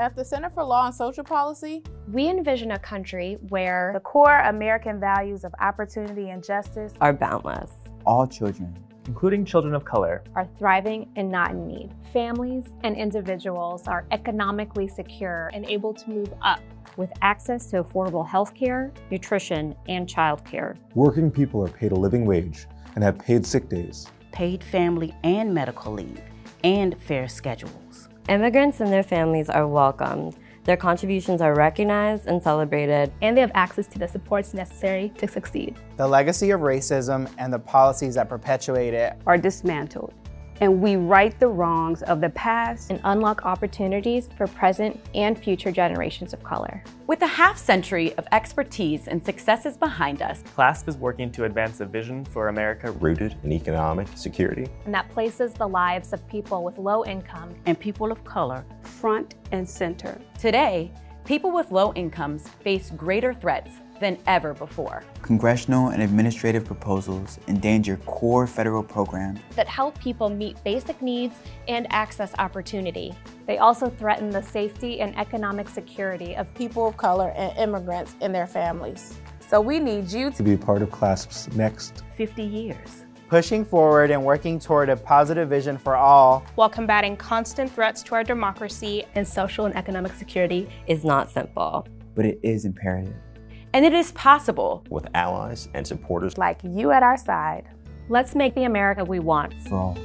At the Center for Law and Social Policy, we envision a country where the core American values of opportunity and justice are boundless. All children, including children of color, are thriving and not in need. Families and individuals are economically secure and able to move up with access to affordable health care, nutrition, and childcare. Working people are paid a living wage and have paid sick days, paid family and medical leave, and fair schedules. Immigrants and their families are welcomed. Their contributions are recognized and celebrated. And they have access to the supports necessary to succeed. The legacy of racism and the policies that perpetuate it are dismantled and we right the wrongs of the past and unlock opportunities for present and future generations of color. With a half century of expertise and successes behind us, CLASP is working to advance a vision for America rooted in economic security and that places the lives of people with low income and people of color front and center. Today, people with low incomes face greater threats than ever before. Congressional and administrative proposals endanger core federal programs that help people meet basic needs and access opportunity. They also threaten the safety and economic security of people of color and immigrants and their families. So we need you to be part of CLASP's next 50 years. Pushing forward and working toward a positive vision for all while combating constant threats to our democracy and social and economic security is not simple. But it is imperative. And it is possible. With allies and supporters like you at our side. Let's make the America we want for all.